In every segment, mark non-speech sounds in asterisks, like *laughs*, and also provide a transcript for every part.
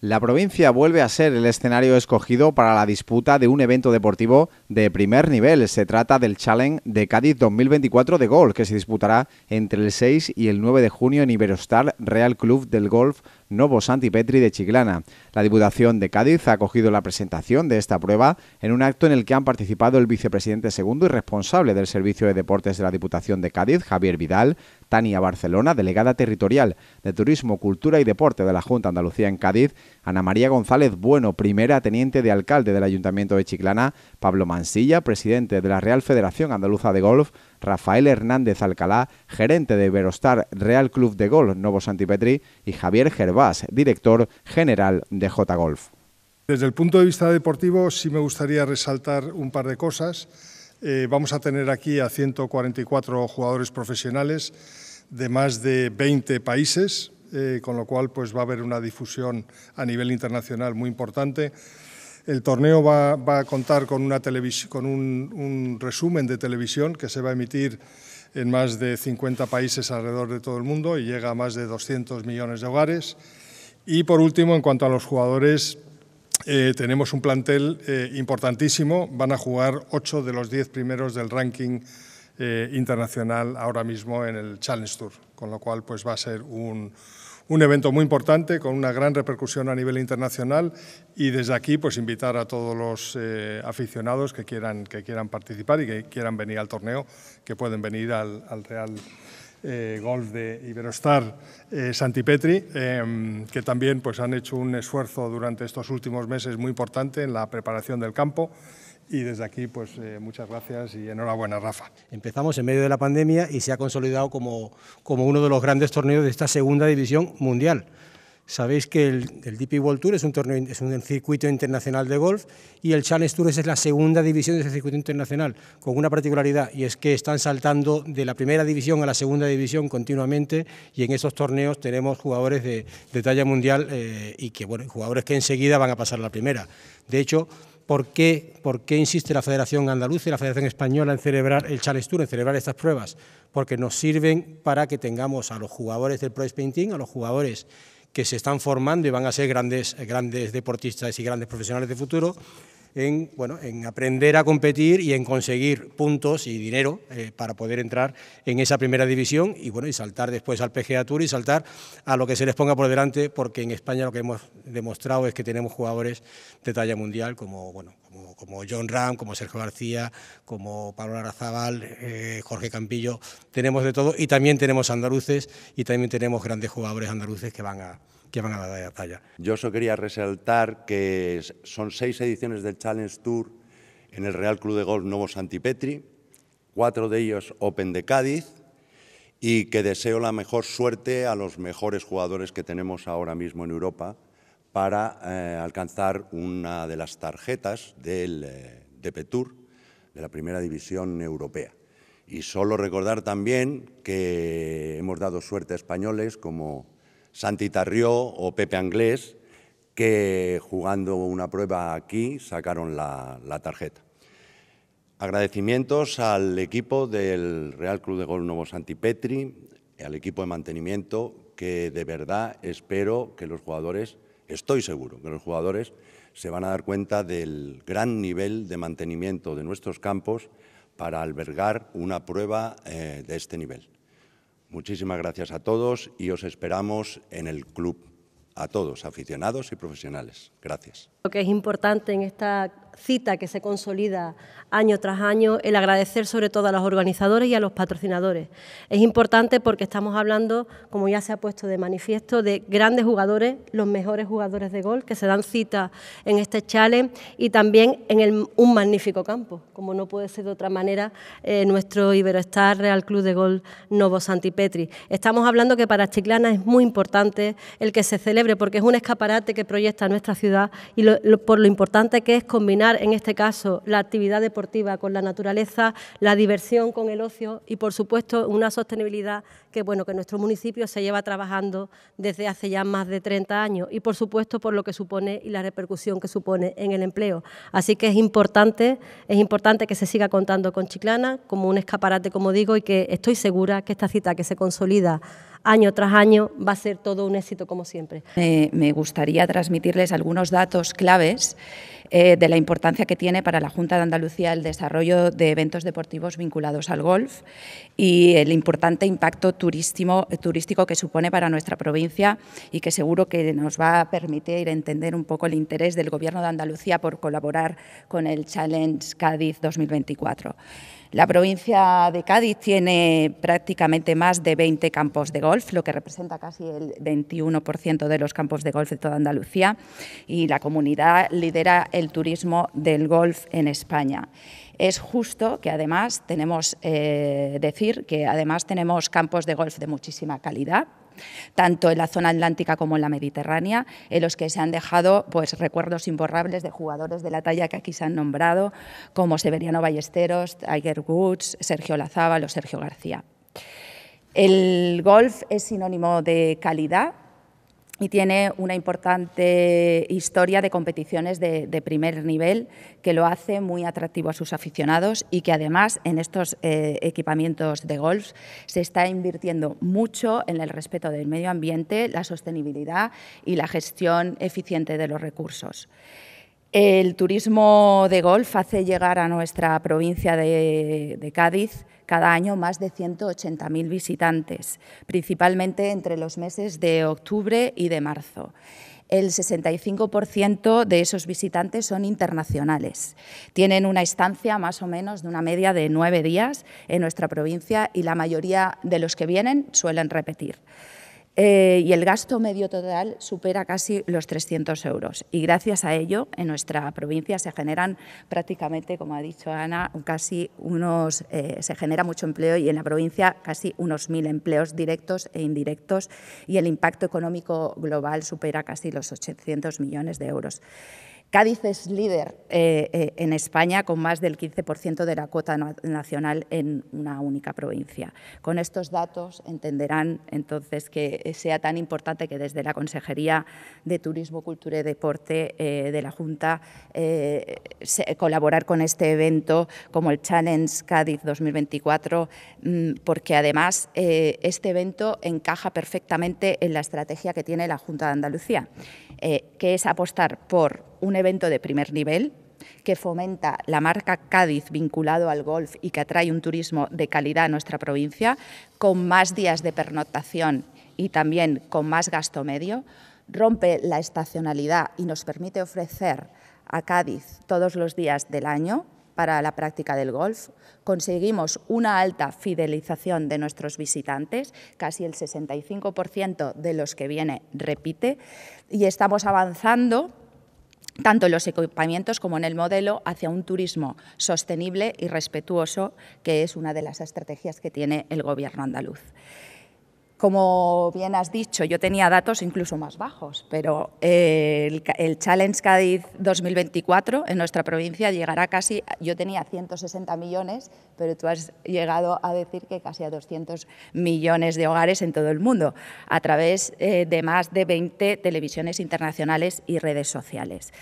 La provincia vuelve a ser el escenario escogido para la disputa de un evento deportivo de primer nivel. Se trata del Challenge de Cádiz 2024 de golf, que se disputará entre el 6 y el 9 de junio en Iberostar Real Club del Golf Novo Santi Petri de Chiclana. La Diputación de Cádiz ha acogido la presentación de esta prueba en un acto en el que han participado el vicepresidente segundo y responsable del Servicio de Deportes de la Diputación de Cádiz, Javier Vidal, Tania Barcelona, delegada territorial de Turismo, Cultura y Deporte de la Junta Andalucía en Cádiz, Ana María González Bueno, primera teniente de alcalde del Ayuntamiento de Chiclana, Pablo Mansilla, presidente de la Real Federación Andaluza de Golf, Rafael Hernández Alcalá, gerente de Verostar Real Club de Golf Novo Santipetri y Javier Gervás, director general de J Golf. Desde el punto de vista deportivo sí me gustaría resaltar un par de cosas. Eh, vamos a tener aquí a 144 jugadores profesionales de más de 20 países, eh, con lo cual pues, va a haber una difusión a nivel internacional muy importante. El torneo va, a contar con, una con un, resumen de televisión que se va a emitir en más de 50 países alrededor de todo el mundo y llega a más de 200 millones de hogares. Y por último, en cuanto a los jugadores, eh, tenemos un plantel eh, importantísimo. Van a jugar ocho de los diez primeros del ranking eh, internacional ahora mismo en el Challenge Tour, con lo cual pues, va a ser un, un evento muy importante con una gran repercusión a nivel internacional y desde aquí pues invitar a todos los eh, aficionados que quieran, que quieran participar y que quieran venir al torneo, que pueden venir al, Real eh, Golf de Iberostar eh, Santipetri, em, que también pues, han hecho un esfuerzo durante estos últimos meses muy importante en la preparación del campo y desde aquí, pues eh, muchas gracias y enhorabuena, Rafa. Empezamos en medio de la pandemia y se ha consolidado como, como uno de los grandes torneos de esta segunda división mundial. Sabéis que el, el, DP World Tour es un, torneo, es un circuito internacional de golf y el Challenge Tour es la segunda división de ese circuito internacional, con una particularidad y es que están saltando de la primera división a la segunda división continuamente y en esos torneos tenemos jugadores de, de talla mundial eh, y que, bueno, jugadores que enseguida van a pasar a la primera. De hecho, ¿Por qué, ¿Por qué, insiste la Federación Andaluza y la Federación Española en celebrar el Challenge Tour, en celebrar estas pruebas? Porque nos sirven para que tengamos a los jugadores del Pro Painting, a los jugadores que se están formando y van a ser grandes, grandes deportistas y grandes profesionales de futuro, en, bueno, en aprender a competir y en conseguir puntos y dinero eh, para poder entrar en esa primera división y, bueno, y saltar después al PGA Tour y saltar a lo que se les ponga por delante, porque en España lo que hemos demostrado es que tenemos jugadores de talla mundial como, bueno, como, John Ram, como Sergio García, como Pablo Arazábal, eh, Jorge Campillo, tenemos de todo y también tenemos andaluces y también tenemos grandes jugadores andaluces que van a, Yo solo quería resaltar que son seis ediciones del Challenge Tour en el Real Club de Golf Novo Santipetri, cuatro de ellos Open de Cádiz, y que deseo la mejor suerte a los mejores jugadores que tenemos ahora mismo en Europa para eh, alcanzar una de las tarjetas del eh, DP Tour, de la primera división europea. Y solo recordar también que hemos dado suerte a españoles como Santi Tarrió o Pepe Anglés, que jugando una prueba aquí sacaron la, tarjeta. Agradecimientos al equipo del Real Club de Gol Novo Santipetri, al equipo de mantenimiento, que de verdad espero que los jugadores, estoy seguro que los jugadores se van a dar cuenta del gran nivel de mantenimiento de nuestros campos para albergar una prueba eh, de este nivel. Muchísimas gracias a todos y os esperamos en el club, a todos, aficionados y profesionales. Gracias. Lo que es importante en esta cita que se consolida año tras año, el agradecer sobre todo a los organizadores y a los patrocinadores. Es importante porque estamos hablando, como ya se ha puesto de manifiesto, de grandes jugadores, los mejores jugadores de gol que se dan cita en este challenge y también en un magnífico campo, como no puede ser de otra manera, eh, nuestro Iberoestar Real Club de Gol Novo Santipetri. Estamos hablando que para Chiclana es muy importante el que se celebre porque es un escaparate que proyecta nuestra ciudad y por lo importante que es combinar en este caso, la actividad deportiva con la naturaleza, la diversión con el ocio y, por supuesto, una sostenibilidad que, bueno, que nuestro municipio se lleva trabajando desde hace ya más de 30 años y, por supuesto, por lo que supone y la repercusión que supone en el empleo. Así que es importante, es importante que se siga contando con Chiclana como un escaparate, como digo, y que estoy segura que esta cita que se consolida año tras año, va a ser todo un éxito como siempre. me gustaría transmitirles algunos datos claves eh, de la importancia que tiene para la Junta de Andalucía el desarrollo de eventos deportivos vinculados al golf y el importante impacto turístico que supone para nuestra provincia y que seguro que nos va a permitir entender un poco el interés del Gobierno de Andalucía por colaborar con el Challenge Cádiz 2024. La provincia de Cádiz tiene prácticamente más de 20 campos de golf, lo que representa casi el 21% de los campos de golf de toda Andalucía y la comunidad lidera el turismo del golf en España. Es justo que además tenemos eh, decir que además tenemos campos de golf de muchísima calidad, tanto en la zona atlántica como en la mediterránea, en los que se han dejado pues, recuerdos imborrables de jugadores de la talla que aquí se han nombrado, como Severiano Ballesteros, Tiger Woods, Sergio Lazábal o Sergio García. El golf es sinónimo de calidad, y tiene una importante historia de competiciones de, primer nivel que lo hace muy atractivo a sus aficionados y que además en estos eh, equipamientos de golf se está invirtiendo mucho en el respeto del medio ambiente, la sostenibilidad y la gestión eficiente de los recursos. El turismo de golf hace llegar a nuestra provincia de, Cádiz cada año más de 180.000 visitantes, principalmente entre los meses de octubre y de marzo. El 65% de esos visitantes son internacionales. Tienen una estancia más o menos de una media de nueve días en nuestra provincia y la mayoría de los que vienen suelen repetir. Eh, y el gasto medio total supera casi los 300 euros. Y gracias a ello, en nuestra provincia se generan prácticamente, como ha dicho Ana, casi unos, eh, se genera mucho empleo y en la provincia casi unos mil empleos directos e indirectos y el impacto económico global supera casi los 800 millones de euros. Cádiz es líder eh, eh, en España con más del 15% de la cuota nacional en una única provincia. Con estos datos entenderán entonces que sea tan importante que desde la Consejería de Turismo, Cultura y Deporte eh, de la Junta colaborar con este evento como el Challenge Cádiz 2024, mm, porque además este evento encaja perfectamente en la estrategia que tiene la Junta de Andalucía, que es apostar por un evento de primer nivel que fomenta la marca Cádiz vinculado al golf y que atrae un turismo de calidad a nuestra provincia, con más días de pernoctación y también con más gasto medio, rompe la estacionalidad y nos permite ofrecer a Cádiz todos los días del año para la práctica del golf. Conseguimos una alta fidelización de nuestros visitantes, casi el 65% de los que viene repite, y estamos avanzando tanto en los equipamientos como en el modelo, hacia un turismo sostenible y respetuoso, que es una de las estrategias que tiene el Gobierno andaluz. Como bien has dicho, yo tenía datos incluso más bajos, pero el, Challenge Cádiz 2024 en nuestra provincia llegará casi, yo tenía 160 millones, pero tú has llegado a decir que casi a 200 millones de hogares en todo el mundo, a través eh, de más de 20 televisiones internacionales y redes sociales.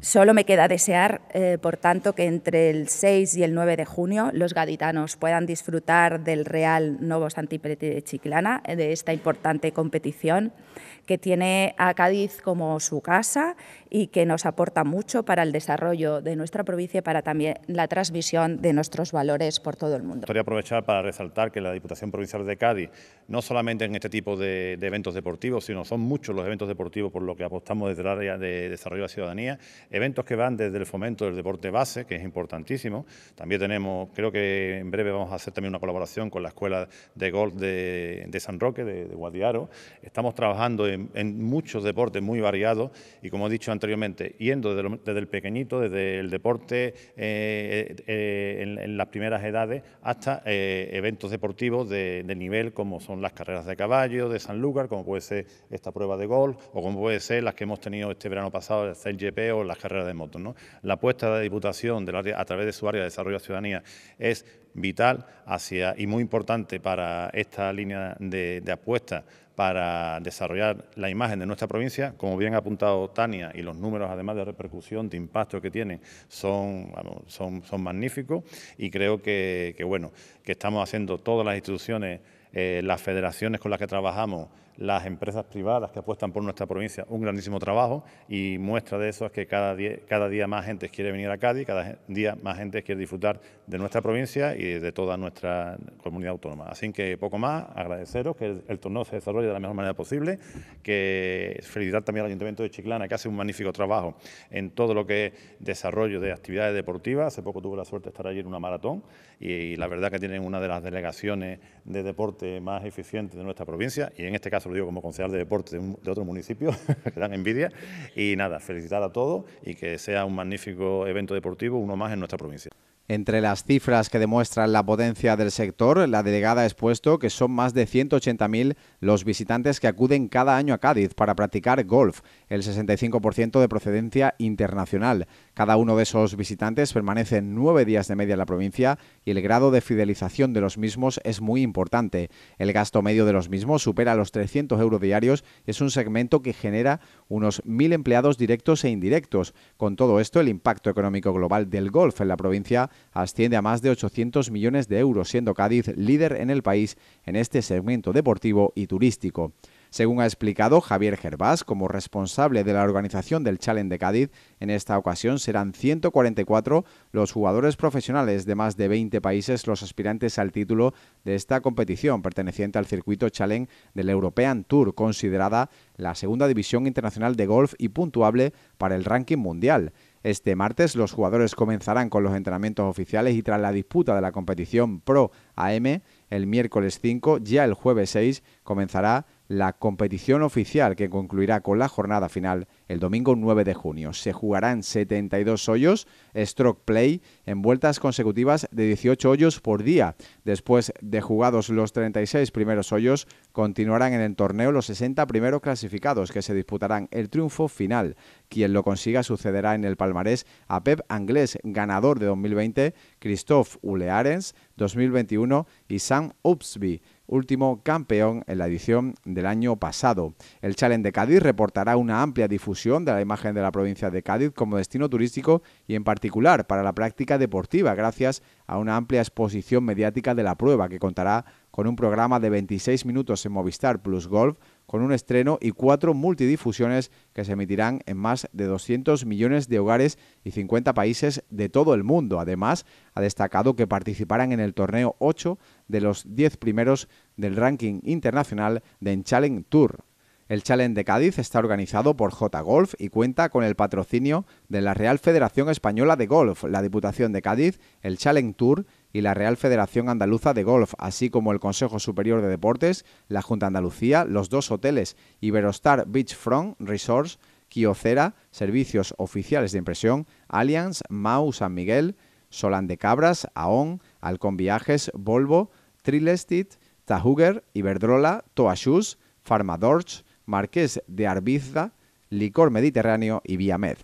Solo me queda desear, eh, por tanto, que entre el 6 y el 9 de junio los gaditanos puedan disfrutar del Real Novo Santipreti de Chiclana, de esta importante competición que tiene a Cádiz como su casa y que nos aporta mucho para el desarrollo de nuestra provincia y para también la transmisión de nuestros valores por todo el mundo. Quería aprovechar para resaltar que la Diputación Provincial de Cádiz, no solamente en este tipo de, eventos deportivos, sino son muchos los eventos deportivos por lo que apostamos desde el área de desarrollo de la ciudadanía, eventos que van desde el fomento del deporte base, que es importantísimo. También tenemos, creo que en breve vamos a hacer también una colaboración con la Escuela de Golf de, San Roque, de, de Guadiaro. Estamos trabajando en muchos deportes muy variados y como he dicho anteriormente, yendo desde, el pequeñito, desde el deporte eh, eh, en, las primeras edades hasta eh, eventos deportivos de, nivel como son las carreras de caballo de San Sanlúcar, como puede ser esta prueba de golf o como puede ser las que hemos tenido este verano pasado, el CLGP o las carreras de motos. La apuesta de la Diputación a través de su área de desarrollo de ciudadanía es vital hacia, y muy importante para esta línea de, de apuesta para desarrollar la imagen de nuestra provincia. Como bien ha apuntado Tania, y los números además de repercusión, de impacto que tienen, son, son, son magníficos y creo que, bueno, que estamos haciendo todas las instituciones eh, las federaciones con las que trabajamos, las empresas privadas que apuestan por nuestra provincia, un grandísimo trabajo y muestra de eso es que cada día, cada día más gente quiere venir a Cádiz, cada día más gente quiere disfrutar de nuestra provincia y de toda nuestra comunidad autónoma. Así que poco más, agradeceros que el, torneo se desarrolle de la mejor manera posible, que felicitar también al Ayuntamiento de Chiclana que hace un magnífico trabajo en todo lo que es desarrollo de actividades deportivas. Hace poco tuve la suerte de estar allí en una maratón y la verdad que tienen una de las delegaciones de deporte más eficientes de nuestra provincia y en este caso como concejal de deporte de, otro municipio, *laughs* que dan envidia. Y nada, felicitar a todos y que sea un magnífico evento deportivo, uno más en nuestra provincia. Entre las cifras que demuestran la potencia del sector, la delegada ha expuesto que son más de 180.000 los visitantes que acuden cada año a Cádiz para practicar golf, el 65% de procedencia internacional. Cada uno de esos visitantes permanece nueve días de media en la provincia y el grado de fidelización de los mismos es muy importante. El gasto medio de los mismos supera los 300 euros diarios y es un segmento que genera unos 1.000 empleados directos e indirectos. Con todo esto, el impacto económico global del golf en la provincia asciende a más de 800 millones de euros, siendo Cádiz líder en el país en este segmento deportivo y turístico. Según ha explicado Javier Gervás, como responsable de la organización del Challenge de Cádiz, en esta ocasión serán 144 los jugadores profesionales de más de 20 países los aspirantes al título de esta competición perteneciente al circuito Challenge del European Tour, considerada la segunda división internacional de golf y puntuable para el ranking mundial. Este martes los jugadores comenzarán con los entrenamientos oficiales y tras la disputa de la competición Pro AM el miércoles 5, ya el jueves 6 comenzará la competición oficial que concluirá con la jornada final el domingo 9 de junio. Se jugarán 72 hoyos, stroke play, en vueltas consecutivas de 18 hoyos por día. Después de jugados los 36 primeros hoyos, continuarán en el torneo los 60 primeros clasificados que se disputarán el triunfo final. Quien lo consiga sucederá en el palmarés a Pep Anglés, ganador de 2020, Christophe Ulearens 2021 y Sam Upsby último campeón en la edición del año pasado. El Challenge de Cádiz reportará una amplia difusión de la imagen de la provincia de Cádiz como destino turístico y en particular para la práctica deportiva gracias a una amplia exposición mediática de la prueba que contará con un programa de 26 minutos en Movistar Plus Golf con un estreno y cuatro multidifusiones que se emitirán en más de 200 millones de hogares y 50 países de todo el mundo. Además, ha destacado que participarán en el torneo 8 de los 10 primeros del ranking internacional de Challenge Tour. El Challenge de Cádiz está organizado por J Golf y cuenta con el patrocinio de la Real Federación Española de Golf, la Diputación de Cádiz, el Challenge Tour y la Real Federación Andaluza de Golf, así como el Consejo Superior de Deportes, la Junta Andalucía, los dos hoteles Iberostar Beachfront Resorts, Kiocera, Servicios Oficiales de Impresión, Allianz, Mau San Miguel, Solán de Cabras, AON, Alcon Viajes, Volvo, Trilestit, Tahuger, Iberdrola, Toashus, Farmadorch, Marqués de Arbizda, Licor Mediterráneo y Viamed.